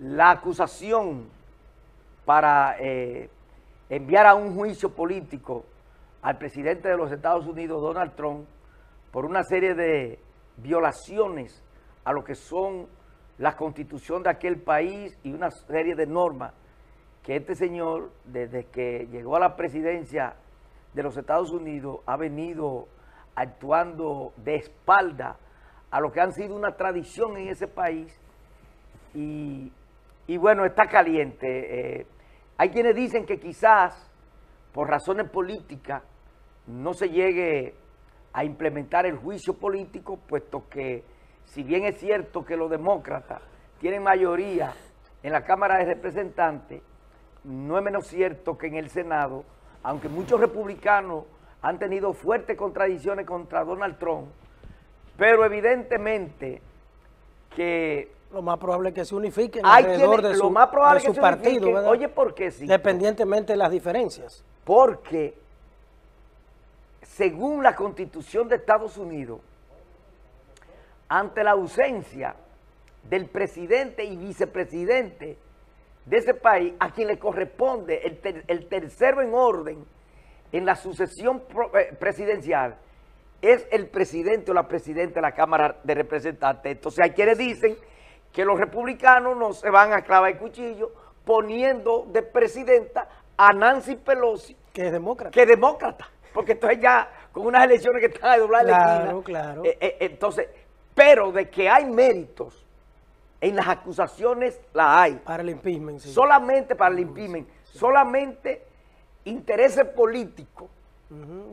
la acusación para eh, enviar a un juicio político al presidente de los Estados Unidos, Donald Trump, por una serie de violaciones a lo que son la constitución de aquel país y una serie de normas que este señor, desde que llegó a la presidencia de los Estados Unidos, ha venido actuando de espalda a lo que han sido una tradición en ese país y, bueno, está caliente. Eh, hay quienes dicen que quizás por razones políticas no se llegue a implementar el juicio político, puesto que si bien es cierto que los demócratas tienen mayoría en la Cámara de Representantes, no es menos cierto que en el Senado, aunque muchos republicanos han tenido fuertes contradicciones contra Donald Trump, pero evidentemente que... Lo más probable es que se unifiquen alrededor de su, partido, Oye, ¿por qué sí? Dependientemente de las diferencias. Porque, según la Constitución de Estados Unidos, ante la ausencia del presidente y vicepresidente de ese país, a quien le corresponde el, tercero en orden en la sucesión eh, presidencial, es el presidente o la presidenta de la Cámara de Representantes. Entonces hay quienes dicen que los republicanos no se van a clavar el cuchillo poniendo de presidenta a Nancy Pelosi. Que es demócrata. Que es demócrata. Porque entonces ya con unas elecciones que están a doblar claro, Claro, eh, eh, entonces, pero de que hay méritos en las acusaciones, la hay. Para el impeachment, sí. Solamente para el impeachment. Solamente intereses políticos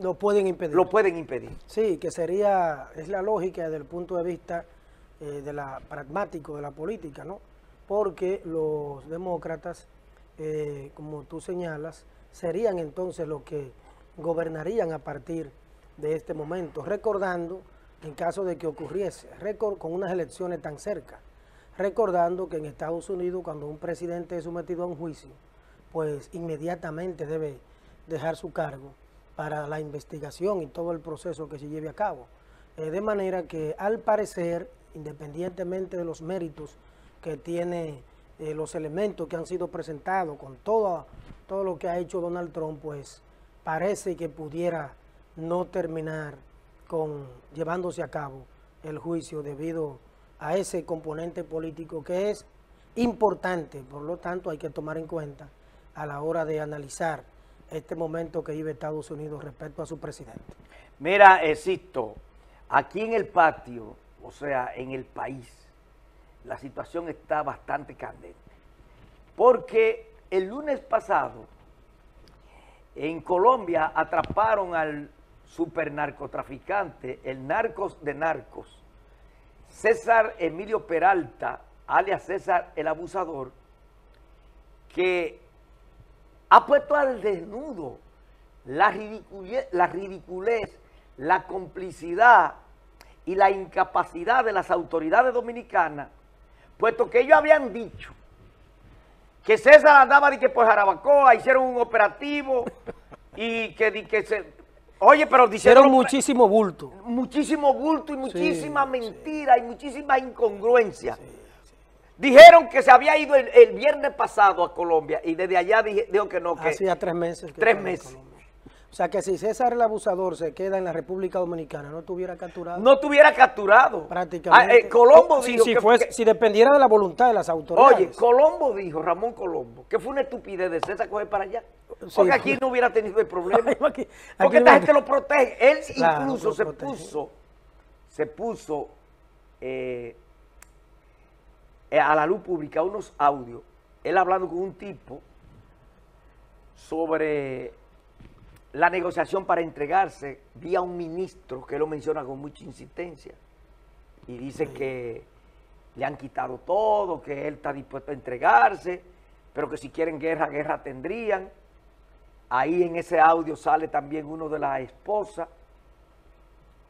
lo pueden impedir. Lo pueden impedir. Sí, que sería, es la lógica desde el punto de vista eh, de la pragmático de la política, ¿no? Porque los demócratas, eh, como tú señalas, serían entonces los que gobernarían a partir de este momento, recordando, en caso de que ocurriese, con unas elecciones tan cerca, recordando que en Estados Unidos cuando un presidente es sometido a un juicio, pues inmediatamente debe dejar su cargo para la investigación y todo el proceso que se lleve a cabo. Eh, de manera que al parecer, independientemente de los méritos que tiene eh, los elementos que han sido presentados con todo, todo lo que ha hecho Donald Trump, pues parece que pudiera no terminar con llevándose a cabo el juicio debido a ese componente político que es importante, por lo tanto hay que tomar en cuenta a la hora de analizar este momento que vive Estados Unidos respecto a su presidente? Mira, existo, aquí en el patio, o sea, en el país, la situación está bastante candente. Porque el lunes pasado, en Colombia, atraparon al supernarcotraficante, el narcos de narcos, César Emilio Peralta, alias César el Abusador, que ha puesto al desnudo la ridiculez, la ridiculez, la complicidad y la incapacidad de las autoridades dominicanas, puesto que ellos habían dicho que César andaba de que por Jarabacoa hicieron un operativo y que, que se... Oye, pero dijeron muchísimo bulto. Muchísimo bulto y muchísima mentira y muchísima incongruencia. Dijeron que se había ido el, viernes pasado a Colombia y desde allá dijo que no. Que Hacía tres meses. tres meses. O sea que si César el abusador se queda en la República Dominicana, no estuviera capturado. No estuviera capturado. Prácticamente. Ah, eh, Colombo dijo si, que, si dependiera de la voluntad de las autoridades. Oye, Colombo dijo, Ramón Colombo, que fue una estupidez de César coger para allá. porque aquí no hubiera tenido el problema. porque esta gente lo protege. Él incluso se puso, se puso eh, eh, a la luz pública unos audios, él hablando con un tipo sobre la negociación para entregarse vía un ministro que lo menciona con mucha insistencia y dice que le han quitado todo, que él está dispuesto a entregarse, pero que si quieren guerra, guerra tendrían. Ahí en ese audio sale también uno de las esposas,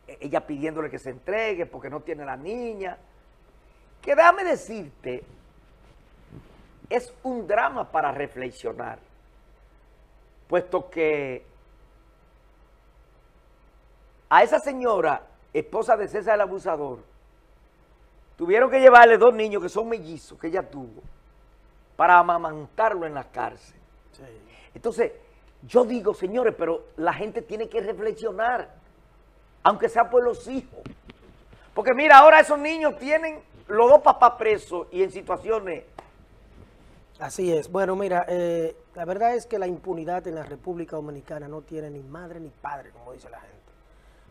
e-, ella pidiéndole que se entregue porque no tiene la niña que déjame decirte, es un drama para reflexionar, puesto que a esa señora, esposa de César el Abusador, tuvieron que llevarle dos niños que son mellizos que ella tuvo, para amamantarlo en la cárcel. Sí. Entonces, yo digo, señores, pero la gente tiene que reflexionar, aunque sea por los hijos. Porque mira, ahora esos niños tienen los dos papás presos y en situaciones... Así es. Bueno, mira, eh, la verdad es que la impunidad en la República Dominicana no tiene ni madre ni padre, como dice la gente.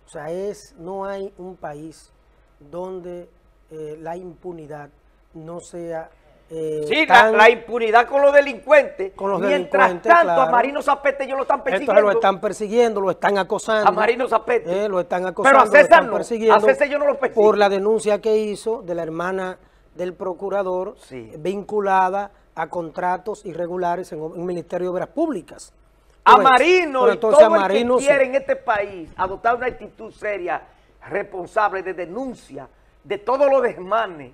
O sea, es, no hay un país donde eh, la impunidad no sea eh, sí, la, tan- la impunidad con los delincuentes. Con los Mientras delincuentes, tanto, a claro. Marino Zapete ellos lo están persiguiendo. Entonces lo están persiguiendo, lo están acosando. A Marino Zapete. Eh, lo están Pero acosando, a lo César están no. A César yo no lo persigo. por la denuncia que hizo de la hermana del procurador Sí. vinculada a contratos irregulares en el Ministerio de Obras Públicas. A ves, Marino y todo a Marino el que quiere en este país adoptar una actitud seria, responsable de denuncia de todos los desmanes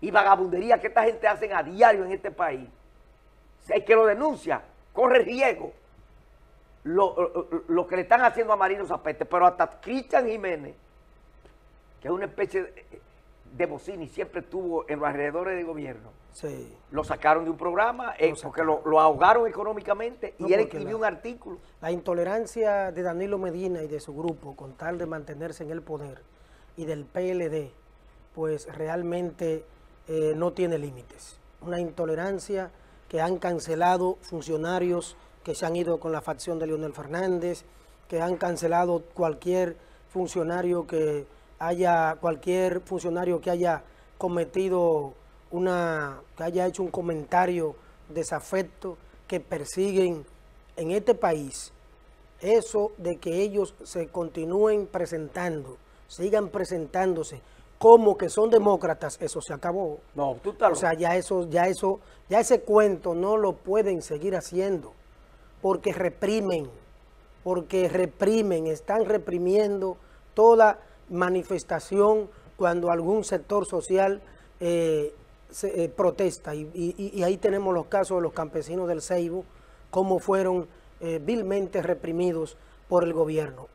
y vagabundería que esta gente hacen a diario en este país. Si hay que lo denuncia, corre riesgo lo, lo- lo que le están haciendo a Marino Zapete, pero hasta Cristian Jiménez, que es una especie de, de bocina y siempre estuvo en los alrededores del gobierno, Sí. lo sacaron de un programa eh, Lo porque lo, lo ahogaron económicamente No, y él escribió la- un artículo. La intolerancia de Danilo Medina y de su grupo con tal de mantenerse en el poder y del PLD, pues realmente eh, no tiene límites. Una intolerancia que han cancelado funcionarios que se han ido con la facción de Leonel Fernández, que han cancelado cualquier funcionario que haya, cualquier funcionario que haya cometido una, que haya hecho un comentario desafecto, que persiguen en este país eso de que ellos se continúen presentando, sigan presentándose como que son demócratas, eso se acabó. No, tú estás O sea, ya eso, ya eso, ya ese cuento no lo pueden seguir haciendo, porque reprimen, porque reprimen, están reprimiendo toda manifestación cuando algún sector social eh, se, eh, protesta. Y, ahí tenemos los casos de los campesinos del Ceibo, cómo fueron eh, vilmente reprimidos por el gobierno.